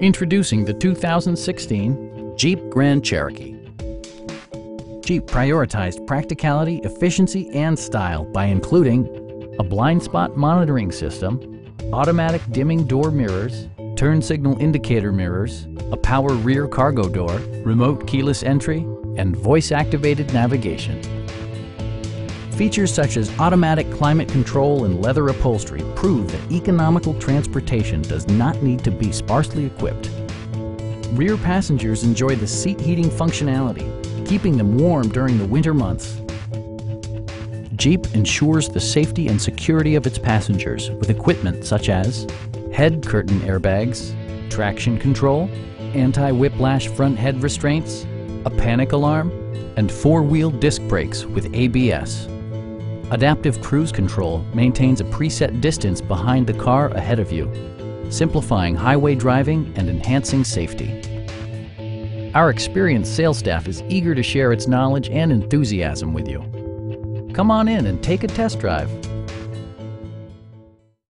Introducing the 2016 Jeep Grand Cherokee. Jeep prioritized practicality, efficiency, and style by including a blind spot monitoring system, automatic dimming door mirrors, turn signal indicator mirrors, a power rear cargo door, remote keyless entry, and voice-activated navigation. Features such as automatic climate control and leather upholstery prove that economical transportation does not need to be sparsely equipped. Rear passengers enjoy the seat heating functionality, keeping them warm during the winter months. Jeep ensures the safety and security of its passengers with equipment such as head curtain airbags, traction control, anti-whiplash front head restraints, a panic alarm, and four-wheel disc brakes with ABS. Adaptive Cruise Control maintains a preset distance behind the car ahead of you, simplifying highway driving and enhancing safety. Our experienced sales staff is eager to share its knowledge and enthusiasm with you. Come on in and take a test drive.